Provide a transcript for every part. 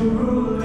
to rule.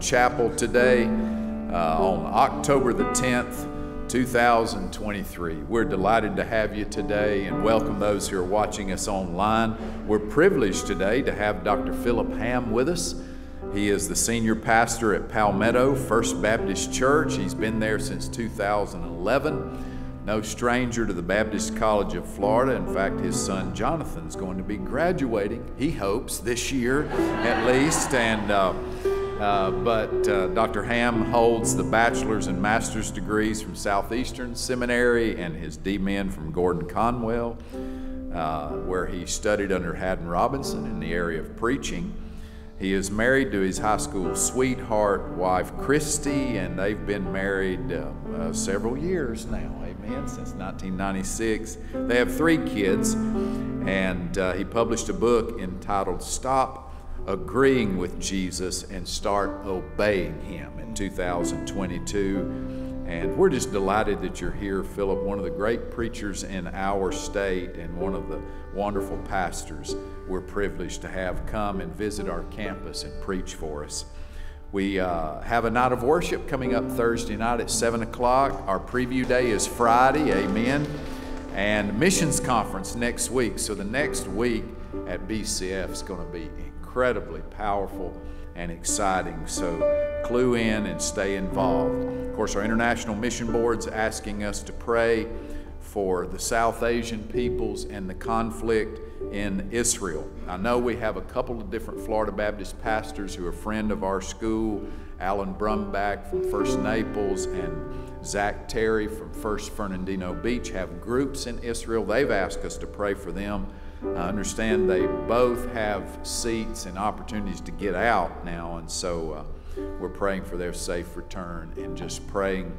Chapel today uh, on October the 10th, 2023. We're delighted to have you today and welcome those who are watching us online. We're privileged today to have Dr. Phillip Hamm with us. He is the senior pastor at Palmetto First Baptist Church. He's been there since 2011. No stranger to the Baptist College of Florida. In fact, his son Jonathan is going to be graduating, he hopes, this year at least. And uh, uh, but uh, Dr. Hamm holds the bachelor's and master's degrees from Southeastern Seminary and his DMin from Gordon Conwell, uh, where he studied under Haddon Robinson in the area of preaching. He is married to his high school sweetheart wife, Christy, and they've been married uh, uh, several years now, amen, since 1996. They have three kids, and uh, he published a book entitled Stop agreeing with Jesus and start obeying Him in 2022. And we're just delighted that you're here, Phillip, one of the great preachers in our state and one of the wonderful pastors we're privileged to have come and visit our campus and preach for us. We uh, have a night of worship coming up Thursday night at 7 o'clock. Our preview day is Friday, amen. And missions conference next week. So the next week at BCF is going to be incredibly powerful and exciting. So clue in and stay involved. Of course, our International Mission Board's asking us to pray for the South Asian peoples and the conflict in Israel. I know we have a couple of different Florida Baptist pastors who are a friend of our school, Alan Brumback from First Naples and Zach Terry from First Fernandina Beach have groups in Israel. They've asked us to pray for them. I understand they both have seats and opportunities to get out now, and so uh, we're praying for their safe return and just praying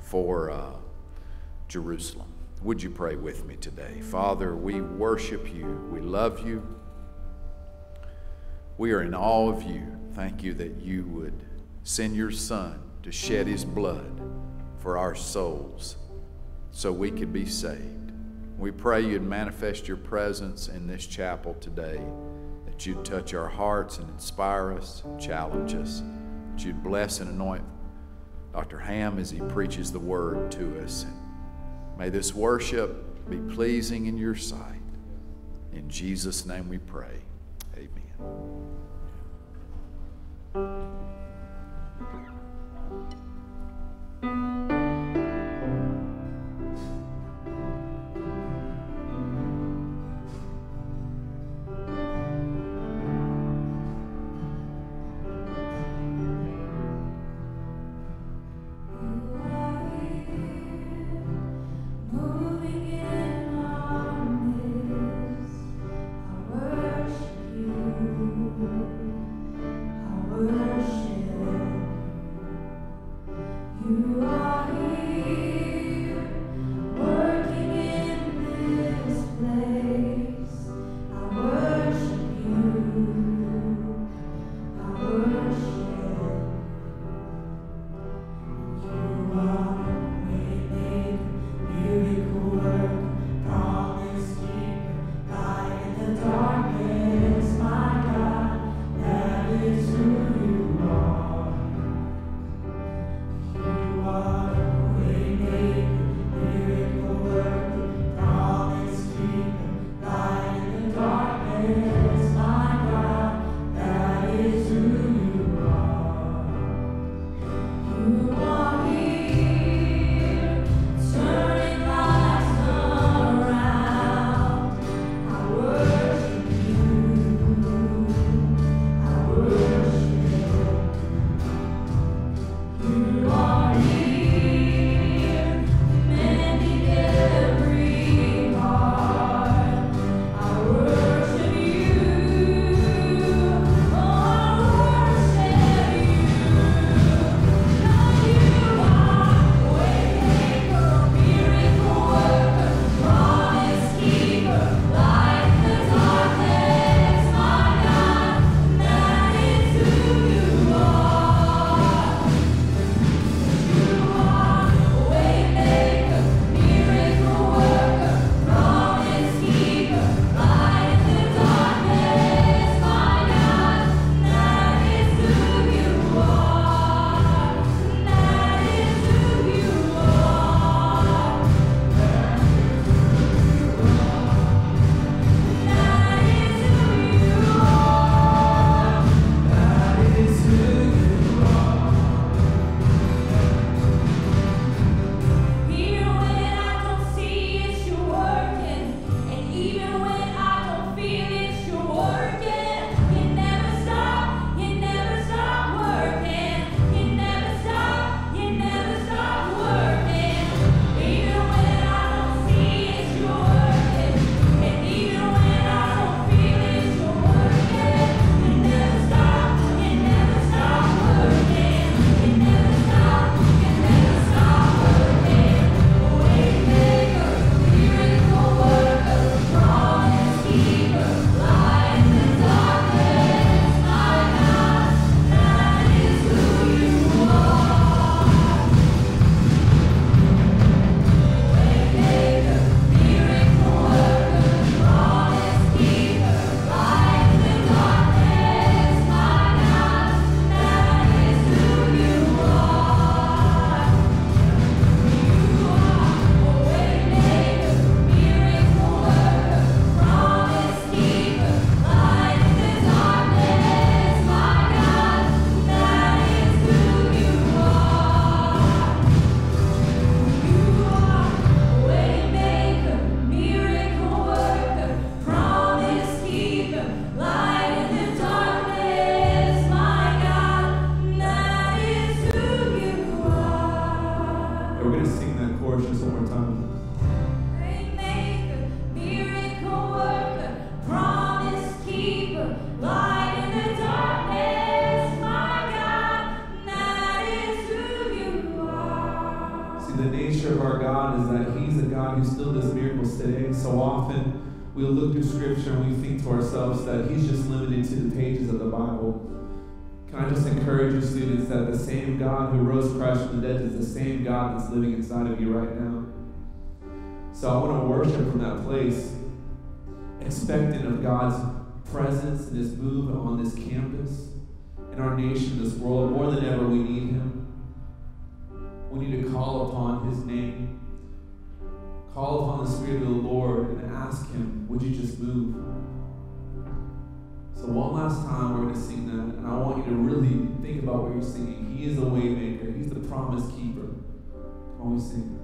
for uh, Jerusalem. Would you pray with me today? Father, we worship you. We love you. We are in awe of you. Thank you that you would send your Son to shed his blood for our souls so we could be saved. We pray you'd manifest your presence in this chapel today, that you'd touch our hearts and inspire us, challenge us, that you'd bless and anoint Dr. Hamm as he preaches the word to us. May this worship be pleasing in your sight. In Jesus' name we pray. Amen. Who still does miracles today. So often we'll look through Scripture and we think to ourselves that He's just limited to the pages of the Bible. Can I just encourage you, students, that the same God who rose Christ from the dead is the same God that's living inside of you right now. So I want to worship from that place, expectant of God's presence and His move on this campus, in our nation, this world. More than ever, we need Him. We need to call upon His name, call upon the Spirit of the Lord, and ask Him, Would you just move? So one last time, we're going to sing that, and I want you to really think about what you're singing. He is a waymaker. He's the promise keeper. Come on, we sing.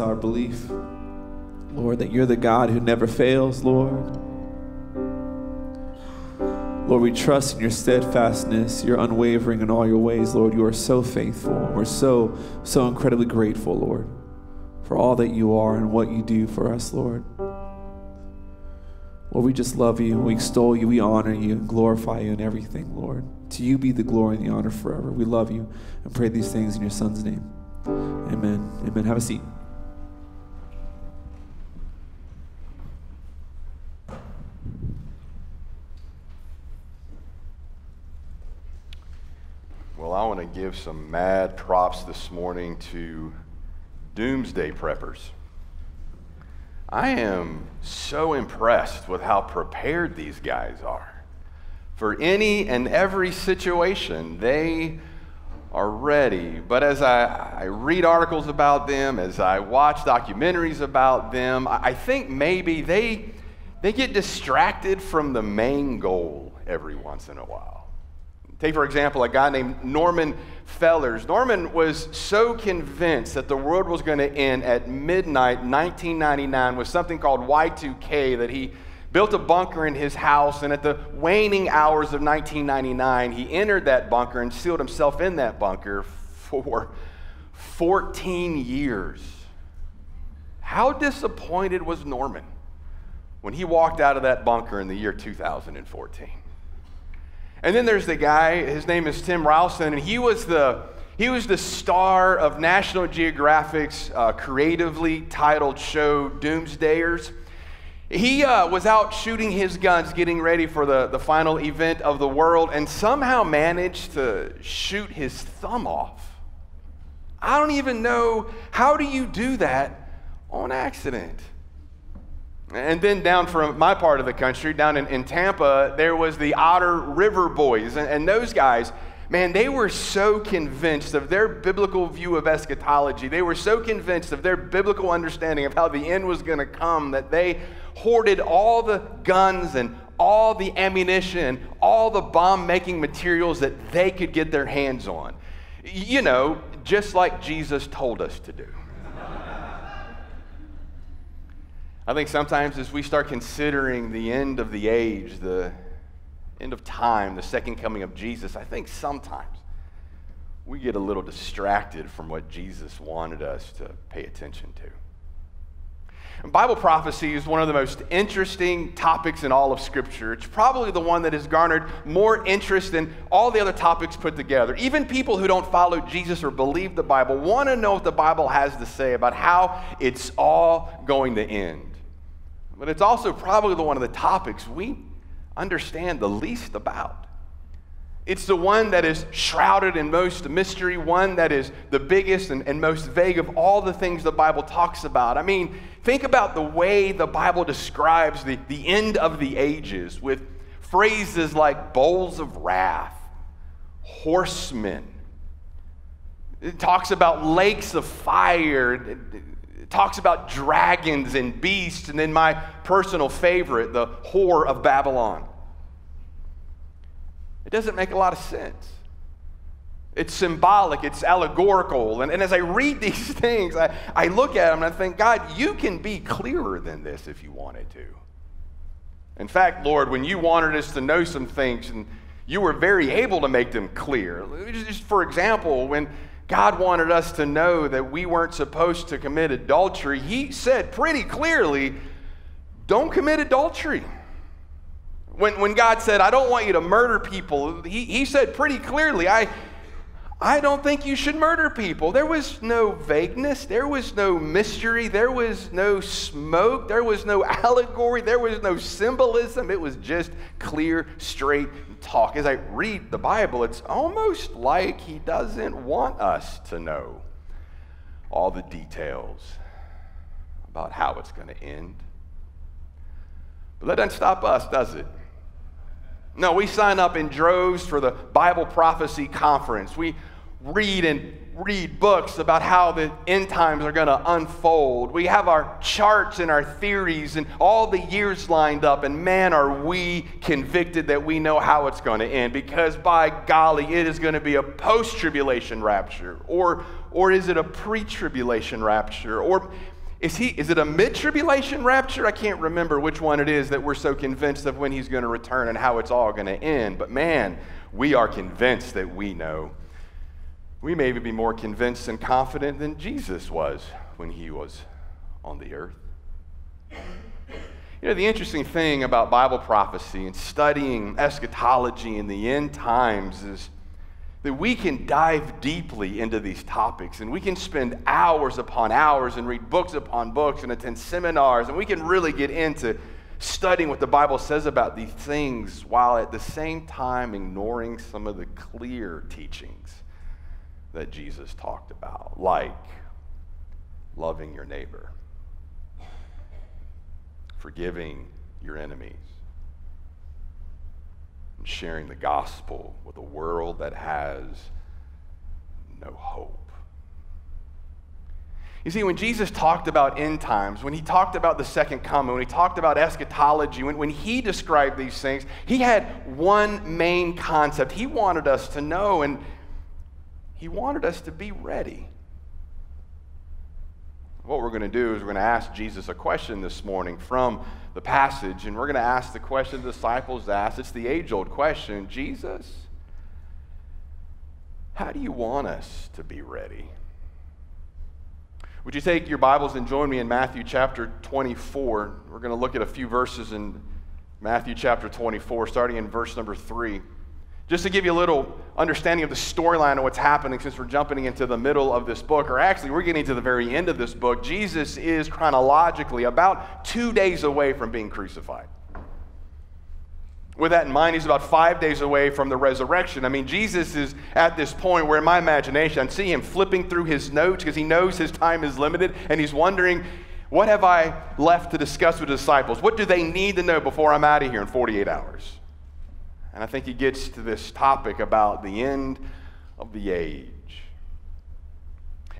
Our belief. Lord, that you're the God who never fails, Lord. Lord, we trust in your steadfastness, your unwavering in all your ways, Lord. You are so faithful. We're so, so incredibly grateful, Lord, for all that you are and what you do for us, Lord. Lord, we just love you. We extol you. We honor you and glorify you in everything, Lord. To you be the glory and the honor forever. We love you and pray these things in your Son's name. Amen. Amen. Have a seat. Well, I want to give some mad props this morning to doomsday preppers. I am so impressed with how prepared these guys are. For any and every situation, they are ready. But as I, I read articles about them, as I watch documentaries about them, I, I think maybe they, they get distracted from the main goal every once in a while. Take, for example, a guy named Norman Fellers. Norman was so convinced that the world was going to end at midnight 1999 with something called Y2K that he built a bunker in his house, and at the waning hours of 1999, he entered that bunker and sealed himself in that bunker for 14 years. How disappointed was Norman when he walked out of that bunker in the year 2014? And then there's the guy, his name is Tim Rowson, and he was the, he was the star of National Geographic's uh, creatively titled show Doomsdayers. He uh, was out shooting his guns, getting ready for the, the final event of the world, and somehow managed to shoot his thumb off. I don't even know how do you do that on accident. And then down from my part of the country, down in, in Tampa, there was the Otter River Boys. And, and, those guys, man, they were so convinced of their biblical view of eschatology. They were so convinced of their biblical understanding of how the end was going to come that they hoarded all the guns and all the ammunition, and all the bomb making materials that they could get their hands on. You know, just like Jesus told us to do. I think sometimes as we start considering the end of the age, the end of time, the second coming of Jesus, I think sometimes we get a little distracted from what Jesus wanted us to pay attention to. And Bible prophecy is one of the most interesting topics in all of Scripture. It's probably the one that has garnered more interest than all the other topics put together. Even people who don't follow Jesus or believe the Bible want to know what the Bible has to say about how it's all going to end. But it's also probably the one of the topics we understand the least about. It's the one that is shrouded in most mystery, one that is the biggest and, and most vague of all the things the Bible talks about. I mean, think about the way the Bible describes the, the end of the ages with phrases like bowls of wrath, horsemen. It talks about lakes of fire, talks about dragons and beasts, and then my personal favorite, the whore of Babylon. It doesn't make a lot of sense. It's symbolic, it's allegorical. And, and as I read these things, I, I look at them and I think, God, you can be clearer than this if you wanted to. In fact, Lord, when you wanted us to know some things, and you were very able to make them clear. Just for example, when God wanted us to know that we weren't supposed to commit adultery. He said pretty clearly, don't commit adultery. When, when God said, I don't want you to murder people, he, he said pretty clearly, I, I don't think you should murder people. There was no vagueness, there was no mystery, there was no smoke, there was no allegory, there was no symbolism. It was just clear, straight talk, as I read the Bible, it's almost like he doesn't want us to know all the details about how it's going to end. But that doesn't stop us, does it? No, we sign up in droves for the Bible Prophecy Conference. We read and read books about how the end times are going to unfold. We have our charts and our theories and all the years lined up, and man, are we convicted that we know how it's going to end because by golly, it is going to be a post tribulation rapture, or or is it a pre tribulation rapture? Or is, he, is it a mid tribulation rapture? I can't remember which one it is that we're so convinced of when he's going to return and how it's all going to end. But man, we are convinced that we know. We may even be more convinced and confident than Jesus was when he was on the earth. You know, the interesting thing about Bible prophecy and studying eschatology in the end times is that we can dive deeply into these topics and we can spend hours upon hours and read books upon books and attend seminars and we can really get into studying what the Bible says about these things while at the same time ignoring some of the clear teachings that Jesus talked about, like loving your neighbor forgiving your enemies, and sharing the gospel with a world that has no hope. You see, when Jesus talked about end times, when he talked about the second coming, when he talked about eschatology, when, when he described these things, he had one main concept. He wanted us to know, and he wanted us to be ready. What we're going to do is we're going to ask Jesus a question this morning from the passage, and we're going to ask the question the disciples asked. It's the age old question Jesus, how do you want us to be ready? Would you take your Bibles and join me in Matthew chapter 24? We're going to look at a few verses in Matthew chapter 24, starting in verse number 3. Just to give you a little understanding of the storyline of what's happening since we're jumping into the middle of this book, or actually we're getting to the very end of this book, Jesus is chronologically about two days away from being crucified. With that in mind, he's about five days away from the resurrection. I mean, Jesus is at this point where, in my imagination, I see him flipping through his notes because he knows his time is limited, and he's wondering, what have I left to discuss with the disciples? What do they need to know before I'm out of here in 48 hours? And I think he gets to this topic about the end of the age.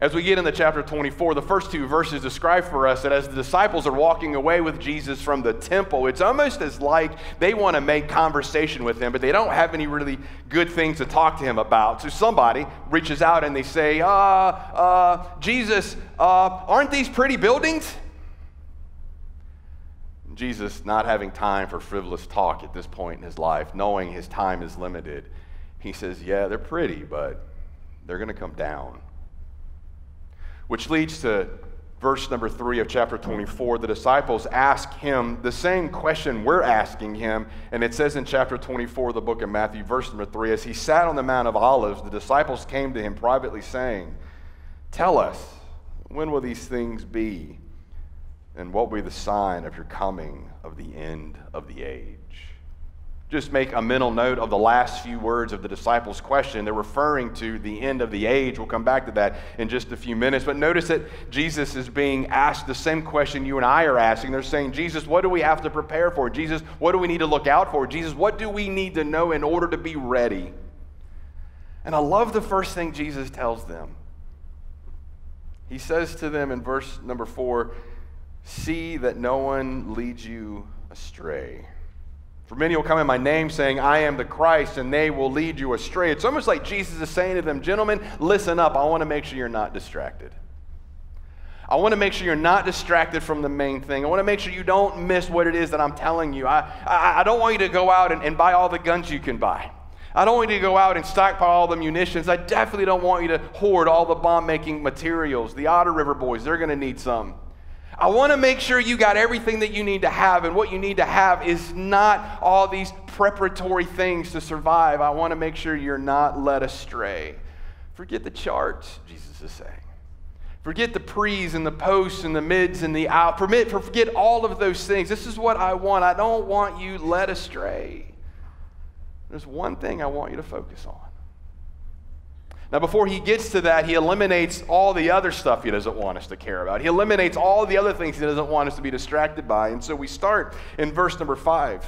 As we get into chapter 24, the first two verses describe for us that as the disciples are walking away with Jesus from the temple, it's almost as like they want to make conversation with him, but they don't have any really good things to talk to him about. So somebody reaches out and they say, uh, uh, Jesus, uh, aren't these pretty buildings? Jesus not having time for frivolous talk at this point in his life, knowing his time is limited, he says, Yeah, they're pretty, but they're going to come down. Which leads to verse number three of chapter 24. The disciples ask him the same question we're asking him. And it says in chapter 24 of the book of Matthew, verse number three, as he sat on the Mount of Olives, the disciples came to him privately saying, Tell us, when will these things be? And what will be the sign of your coming of the end of the age? Just make a mental note of the last few words of the disciples' question. They're referring to the end of the age. We'll come back to that in just a few minutes. But notice that Jesus is being asked the same question you and I are asking. They're saying, Jesus, what do we have to prepare for? Jesus, what do we need to look out for? Jesus, what do we need to know in order to be ready? And I love the first thing Jesus tells them. He says to them in verse number four, See that no one leads you astray. For many will come in my name saying, I am the Christ, and they will lead you astray. It's almost like Jesus is saying to them, Gentlemen, listen up. I want to make sure you're not distracted. I want to make sure you're not distracted from the main thing. I want to make sure you don't miss what it is that I'm telling you. I, I, I don't want you to go out and, and buy all the guns you can buy. I don't want you to go out and stockpile all the munitions. I definitely don't want you to hoard all the bomb making materials. The Otter River boys, they're going to need some. I want to make sure you got everything that you need to have, and what you need to have is not all these preparatory things to survive. I want to make sure you're not led astray. Forget the charts, Jesus is saying. Forget the pre's and the posts and the mids and the out. Permit, forget all of those things. This is what I want. I don't want you led astray. There's one thing I want you to focus on. Now, before he gets to that, he eliminates all the other stuff he doesn't want us to care about. He eliminates all the other things he doesn't want us to be distracted by. And so we start in verse number five.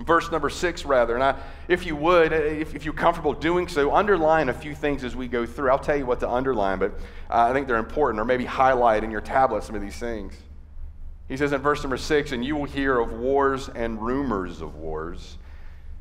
Verse number six, rather. And I, if you would, if, if, you're comfortable doing so, underline a few things as we go through. I'll tell you what to underline, but uh, I think they're important, or maybe highlight in your tablet some of these things. He says in verse number six, and you will hear of wars and rumors of wars.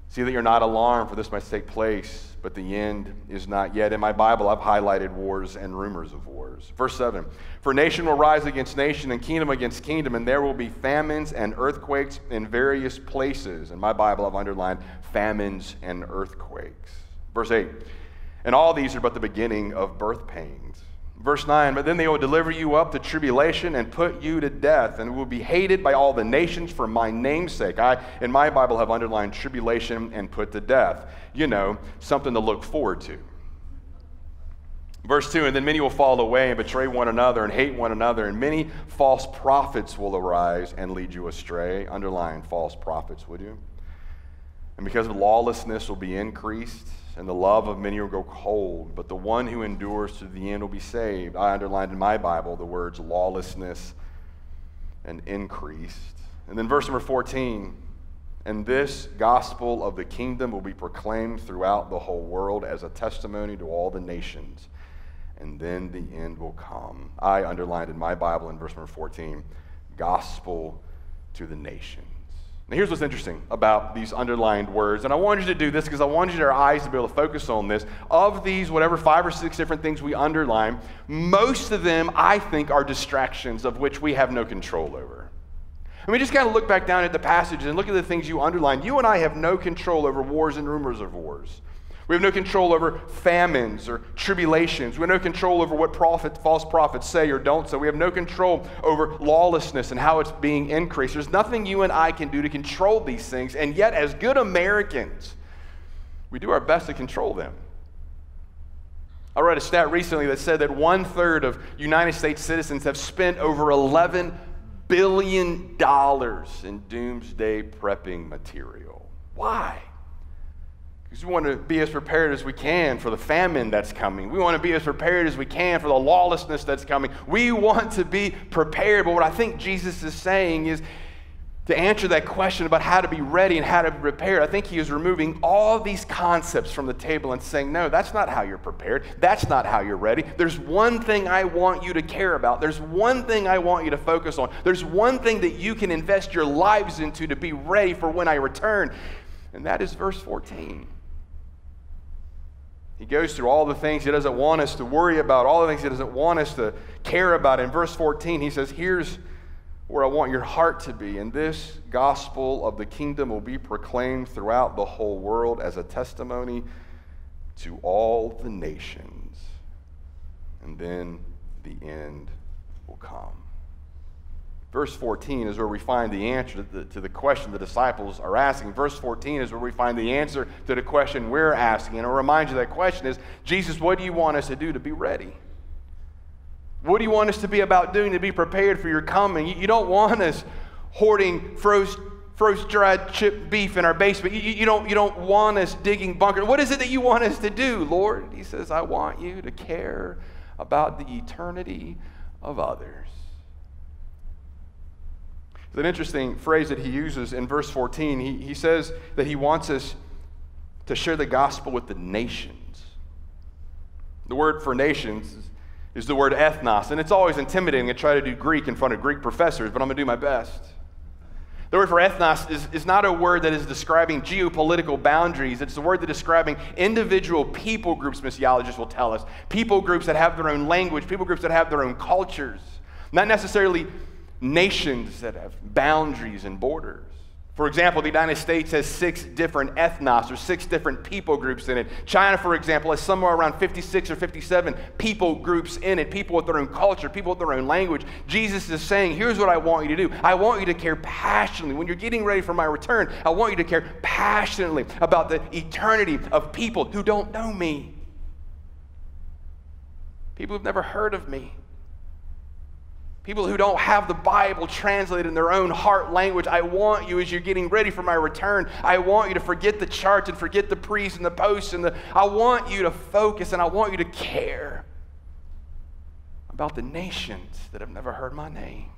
See that you're not alarmed, for this must take place, but the end is not yet. In my Bible, I've highlighted wars and rumors of wars. Verse 7 For nation will rise against nation, and kingdom against kingdom, and there will be famines and earthquakes in various places. In my Bible, I've underlined famines and earthquakes. Verse 8 And all these are but the beginning of birth pains. Verse 9, but then they will deliver you up to tribulation and put you to death, and will be hated by all the nations for my name's sake. I, in my Bible, have underlined tribulation and put to death. You know, something to look forward to. Verse 2 And then many will fall away and betray one another and hate one another, and many false prophets will arise and lead you astray. Underline false prophets, would you? And because of lawlessness will be increased and the love of many will go cold, but the one who endures to the end will be saved. I underlined in my Bible the words lawlessness and increased. And then verse number 14, and this gospel of the kingdom will be proclaimed throughout the whole world as a testimony to all the nations, and then the end will come. I underlined in my Bible in verse number 14, gospel to the nations. Now, here's what's interesting about these underlined words, and I wanted you to do this because I wanted your eyes to be able to focus on this. Of these, whatever five or six different things we underline, most of them, I think, are distractions of which we have no control over. I mean, just kind of look back down at the passage and look at the things you underline. You and I have no control over wars and rumors of wars. We have no control over famines or tribulations. We have no control over what prophet, false prophets say or don't say. We have no control over lawlessness and how it's being increased. There's nothing you and I can do to control these things. And yet, as good Americans, we do our best to control them. I read a stat recently that said that one third of United States citizens have spent over $11 billion in doomsday prepping material. Why? Because we want to be as prepared as we can for the famine that's coming. We want to be as prepared as we can for the lawlessness that's coming. We want to be prepared. But what I think Jesus is saying is to answer that question about how to be ready and how to be prepared, I think he is removing all these concepts from the table and saying, no, that's not how you're prepared. That's not how you're ready. There's one thing I want you to care about. There's one thing I want you to focus on. There's one thing that you can invest your lives into to be ready for when I return. And that is verse 14. He goes through all the things he doesn't want us to worry about, all the things he doesn't want us to care about. In verse 14, he says, Here's where I want your heart to be. And this gospel of the kingdom will be proclaimed throughout the whole world as a testimony to all the nations. And then the end will come. Verse 14 is where we find the answer to the, to the, question the disciples are asking. Verse 14 is where we find the answer to the question we're asking. And I'll remind you that question is Jesus, what do you want us to do to be ready? What do you want us to be about doing to be prepared for your coming? You, you don't want us hoarding froze, frozen dried chip beef in our basement. You, you, don't, you don't want us digging bunkers. What is it that you want us to do, Lord? He says, I want you to care about the eternity of others. It's an interesting phrase that he uses in verse 14. He, he says that he wants us to share the gospel with the nations. The word for nations is, the word ethnos, and it's always intimidating to try to do Greek in front of Greek professors, but I'm going to do my best. The word for ethnos is, is not a word that is describing geopolitical boundaries. It's a word that is describing individual people groups, missiologists will tell us. People groups that have their own language, people groups that have their own cultures. Not necessarily nations that have boundaries and borders. For example, the United States has six different ethnos or six different people groups in it. China, for example, has somewhere around 56 or 57 people groups in it, people with their own culture, people with their own language. Jesus is saying, Here's what I want you to do. I want you to care passionately. When you're getting ready for my return, I want you to care passionately about the eternity of people who don't know me, people who've never heard of me people who don't have the Bible translated in their own heart language. I want you, as you're getting ready for my return, I want you to forget the charts and forget the priests and the posts. And the, I want you to focus and I want you to care about the nations that have never heard my name.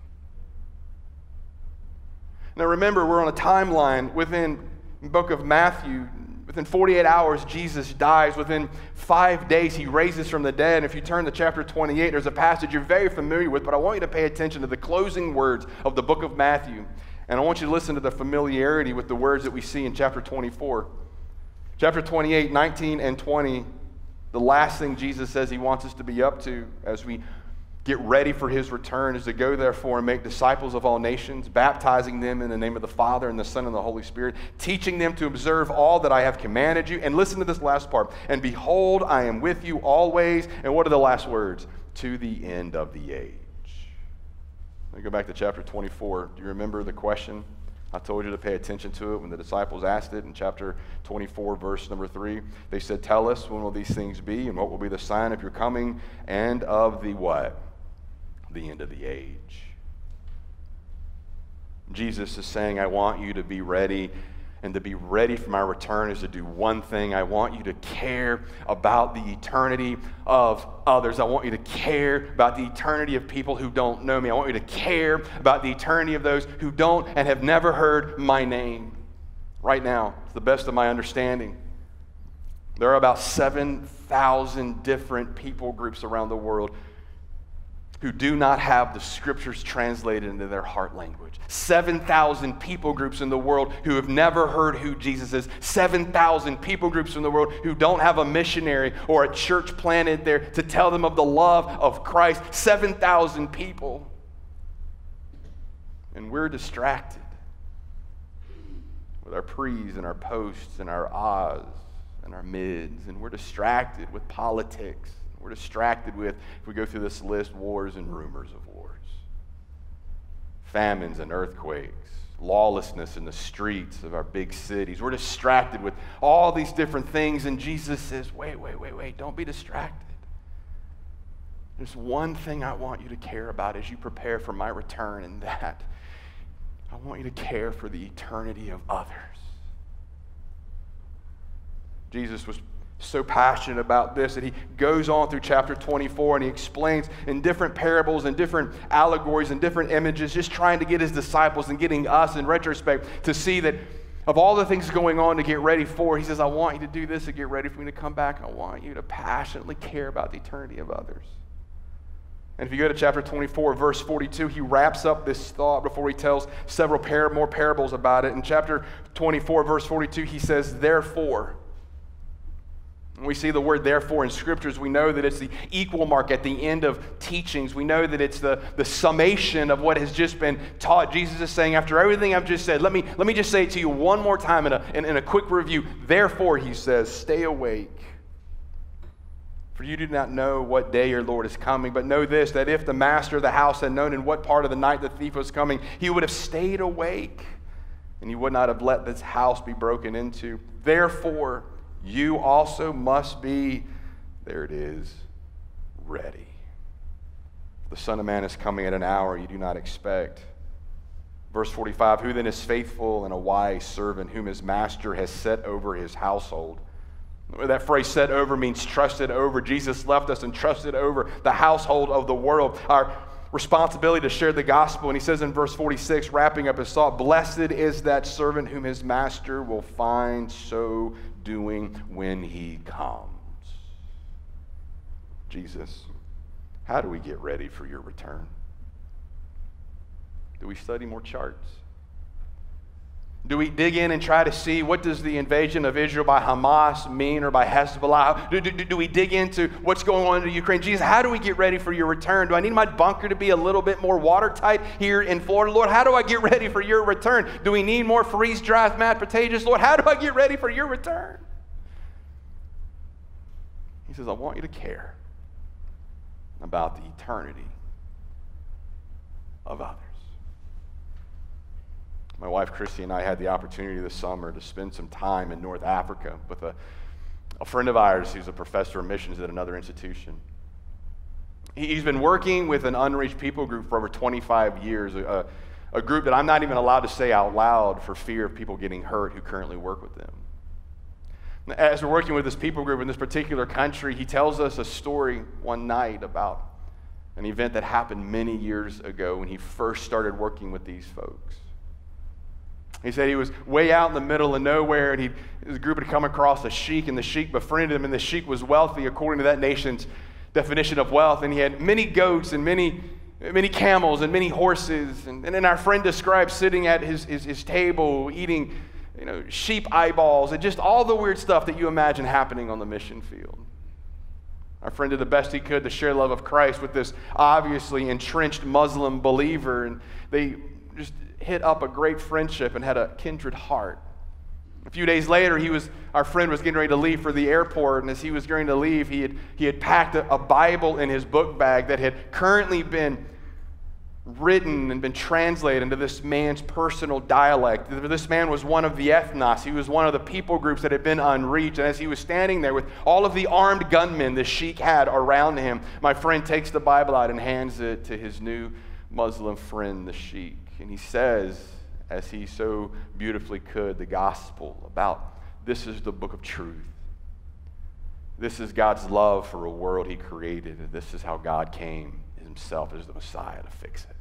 Now remember, we're on a timeline within book of Matthew Within 48 hours, Jesus dies. Within five days, he raises from the dead. And if you turn to chapter 28, there's a passage you're very familiar with, but I want you to pay attention to the closing words of the book of Matthew. And I want you to listen to the familiarity with the words that we see in chapter 24. Chapter 28, 19 and 20, the last thing Jesus says he wants us to be up to as we get ready for his return is to go, therefore, and make disciples of all nations, baptizing them in the name of the Father and the Son and the Holy Spirit, teaching them to observe all that I have commanded you. And listen to this last part. And behold, I am with you always. And what are the last words? To the end of the age. Let me go back to chapter 24. Do you remember the question? I told you to pay attention to it when the disciples asked it in chapter 24, verse number 3. They said, Tell us when will these things be, and what will be the sign of your coming and of the what? The end of the age. Jesus is saying, I want you to be ready and to be ready for my return is to do one thing. I want you to care about the eternity of others. I want you to care about the eternity of people who don't know me. I want you to care about the eternity of those who don't and have never heard my name. Right now, to the best of my understanding, there are about 7,000 different people groups around the world who do not have the scriptures translated into their heart language. 7,000 people groups in the world who have never heard who Jesus is. 7,000 people groups in the world who don't have a missionary or a church planted there to tell them of the love of Christ. 7,000 people. And we're distracted with our pre's and our posts and our ahs and our mids, and we're distracted with politics we're distracted with, if we go through this list, wars and rumors of wars, famines and earthquakes, lawlessness in the streets of our big cities. We're distracted with all these different things, and Jesus says, wait, wait, wait, wait, don't be distracted. There's one thing I want you to care about as you prepare for my return, and that I want you to care for the eternity of others. Jesus was so passionate about this that he goes on through chapter 24 and he explains in different parables and different allegories and different images, just trying to get his disciples and getting us in retrospect to see that of all the things going on to get ready for, he says, I want you to do this to get ready for me to come back. I want you to passionately care about the eternity of others. And if you go to chapter 24, verse 42, he wraps up this thought before he tells several par- more parables about it. In chapter 24, verse 42, he says, Therefore, when we see the word therefore in scriptures, we know that it's the equal mark at the end of teachings. We know that it's the, the summation of what has just been taught. Jesus is saying, after everything I've just said, let me, let me just say it to you one more time in a, in, in a quick review. Therefore, he says, stay awake. For you do not know what day your Lord is coming, but know this that if the master of the house had known in what part of the night the thief was coming, he would have stayed awake and he would not have let this house be broken into. Therefore, you also must be, there it is, ready. The Son of Man is coming at an hour you do not expect. Verse 45 Who then is faithful and a wise servant whom his master has set over his household? That phrase set over means trusted over. Jesus left us and trusted over the household of the world. Our responsibility to share the gospel. And he says in verse 46, wrapping up his thought, Blessed is that servant whom his master will find so doing when he comes. Jesus, how do we get ready for your return? Do we study more charts? Do we dig in and try to see what does the invasion of Israel by Hamas mean or by Hezbollah? Do, do, do, we dig into what's going on in Ukraine? Jesus, how do we get ready for your return? Do I need my bunker to be a little bit more watertight here in Florida? Lord, how do I get ready for your return? Do we need more freeze-dried mashed potatoes? Lord, how do I get ready for your return? He says, I want you to care about the eternity of others. My wife Christy and I had the opportunity this summer to spend some time in North Africa with a, a friend of ours who's a professor of missions at another institution. He's been working with an unreached people group for over 25 years, a, a group that I'm not even allowed to say out loud for fear of people getting hurt who currently work with them. As we're working with this people group in this particular country, he tells us a story one night about an event that happened many years ago when he first started working with these folks. He said he was way out in the middle of nowhere, and he, his group had come across a sheik, and the sheik befriended him, and the sheik was wealthy according to that nation's definition of wealth. And he had many goats and many many camels and many horses. And, and then our friend describes sitting at his, his, his table eating you know, sheep eyeballs and just all the weird stuff that you imagine happening on the mission field. Our friend did the best he could to share love of Christ with this obviously entrenched Muslim believer, and they just hit up a great friendship and had a kindred heart. A few days later, he was, our friend was getting ready to leave for the airport, and as he was going to leave, he had, he had packed a, a Bible in his book bag that had currently been written and been translated into this man's personal dialect. This man was one of the ethnos. He was one of the people groups that had been unreached. And as he was standing there with all of the armed gunmen the sheik had around him, my friend takes the Bible out and hands it to his new Muslim friend, the sheik. And he says, as he so beautifully could, the gospel about this is the book of truth. This is God's love for a world he created, and this is how God came himself as the Messiah to fix it.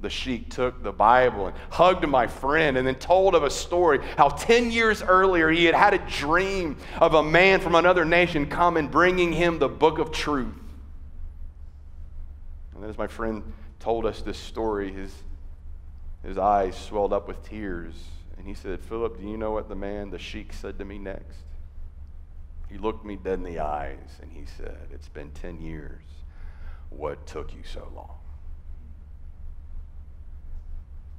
The sheik took the Bible and hugged my friend and then told of a story how 10 years earlier he had had a dream of a man from another nation come and bringing him the book of truth. And then, as my friend told us this story, his his eyes swelled up with tears. And he said, Phillip, do you know what the man, the sheik, said to me next? He looked me dead in the eyes and he said, It's been 10 years. What took you so long?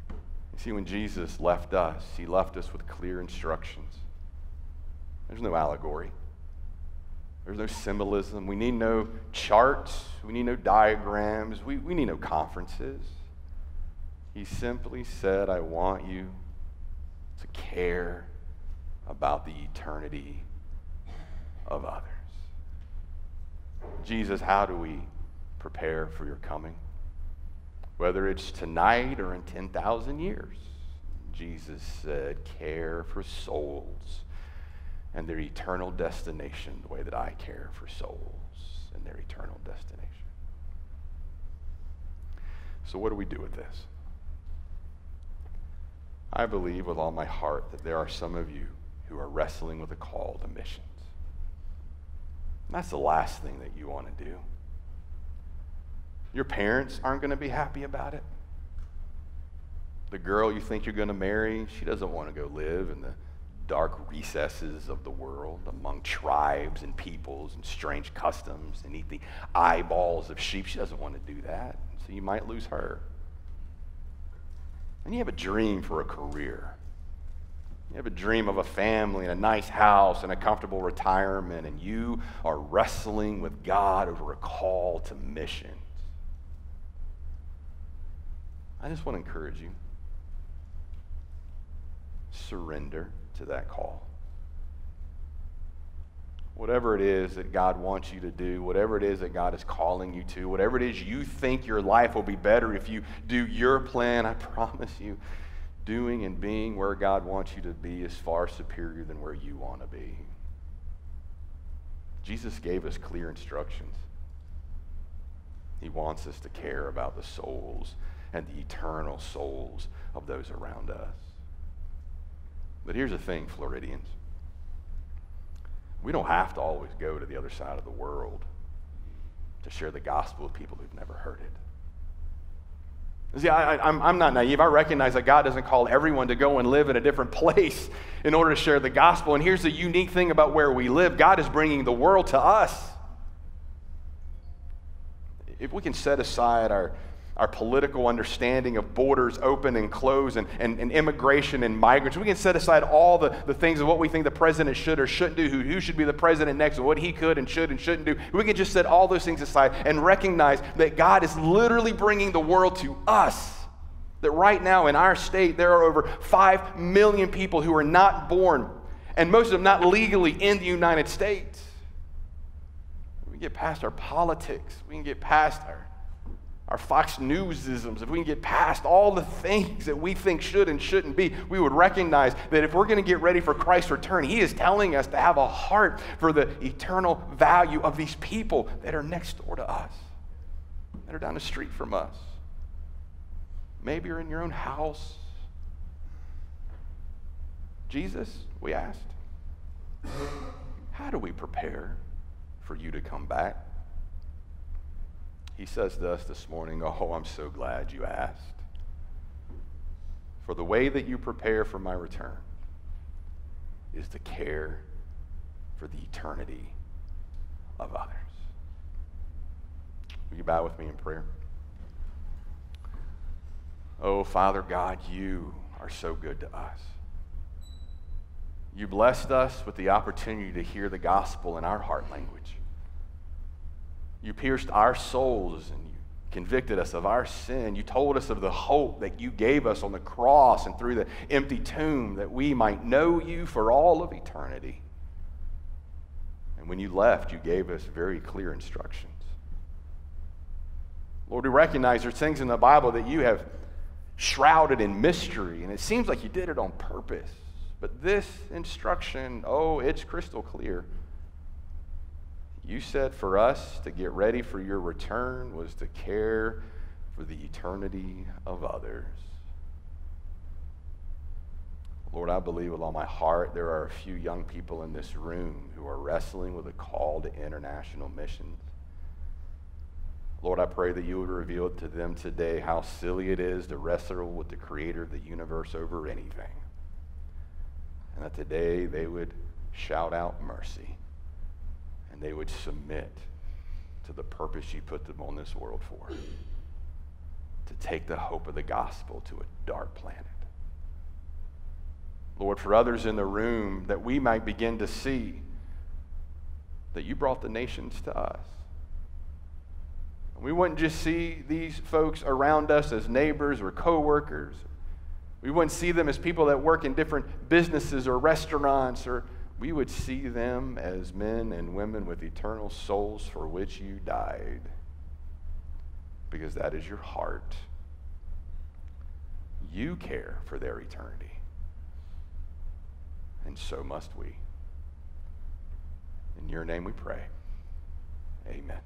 You see, when Jesus left us, he left us with clear instructions. There's no allegory. There's no symbolism. We need no charts. We need no diagrams. We, we need no conferences. He simply said, I want you to care about the eternity of others. Jesus, how do we prepare for your coming? Whether it's tonight or in 10,000 years, Jesus said, care for souls and their eternal destination the way that I care for souls and their eternal destination. So, what do we do with this? I believe with all my heart that there are some of you who are wrestling with a call to missions. And that's the last thing that you want to do. Your parents aren't going to be happy about it. The girl you think you're going to marry, she doesn't want to go live in the dark recesses of the world among tribes and peoples and strange customs and eat the eyeballs of sheep. She doesn't want to do that. So you might lose her. And you have a dream for a career. You have a dream of a family and a nice house and a comfortable retirement, and you are wrestling with God over a call to missions. I just want to encourage you surrender to that call whatever it is that God wants you to do, whatever it is that God is calling you to, whatever it is you think your life will be better if you do your plan, I promise you, doing and being where God wants you to be is far superior than where you want to be. Jesus gave us clear instructions. He wants us to care about the souls and the eternal souls of those around us. But here's the thing, Floridians. We don't have to always go to the other side of the world to share the gospel with people who've never heard it. See, I, am I'm not naive. I recognize that God doesn't call everyone to go and live in a different place in order to share the gospel. And here's the unique thing about where we live God is bringing the world to us. If we can set aside our our political understanding of borders open and close and, and, and, immigration and migrants. We can set aside all the, the things of what we think the president should or shouldn't do, who, who should be the president next, and what he could and should and shouldn't do. We can just set all those things aside and recognize that God is literally bringing the world to us. That right now in our state, there are over 5 million people who are not born, and most of them not legally in the United States. We can get past our politics, we can get past our our Fox Newsisms, if we can get past all the things that we think should and shouldn't be, we would recognize that if we're going to get ready for Christ's return, He is telling us to have a heart for the eternal value of these people that are next door to us, that are down the street from us. Maybe you're in your own house. Jesus, we asked, how do we prepare for you to come back? He says to us this morning, Oh, I'm so glad you asked. For the way that you prepare for my return is to care for the eternity of others. Will you bow with me in prayer? Oh, Father God, you are so good to us. You blessed us with the opportunity to hear the gospel in our heart language. You pierced our souls and you convicted us of our sin. You told us of the hope that you gave us on the cross and through the empty tomb that we might know you for all of eternity. And when you left, you gave us very clear instructions. Lord, we recognize there's things in the Bible that you have shrouded in mystery, and it seems like you did it on purpose. But this instruction, oh, it's crystal clear. You said for us to get ready for your return was to care for the eternity of others. Lord, I believe with all my heart there are a few young people in this room who are wrestling with a call to international missions. Lord, I pray that you would reveal to them today how silly it is to wrestle with the creator of the universe over anything. And that today they would shout out mercy and they would submit to the purpose you put them on this world for to take the hope of the gospel to a dark planet. Lord, for others in the room, that we might begin to see that you brought the nations to us. We wouldn't just see these folks around us as neighbors or coworkers. We wouldn't see them as people that work in different businesses or restaurants, or we would see them as men and women with eternal souls for which you died. Because that is your heart. You care for their eternity and so must we. In your name we pray. Amen.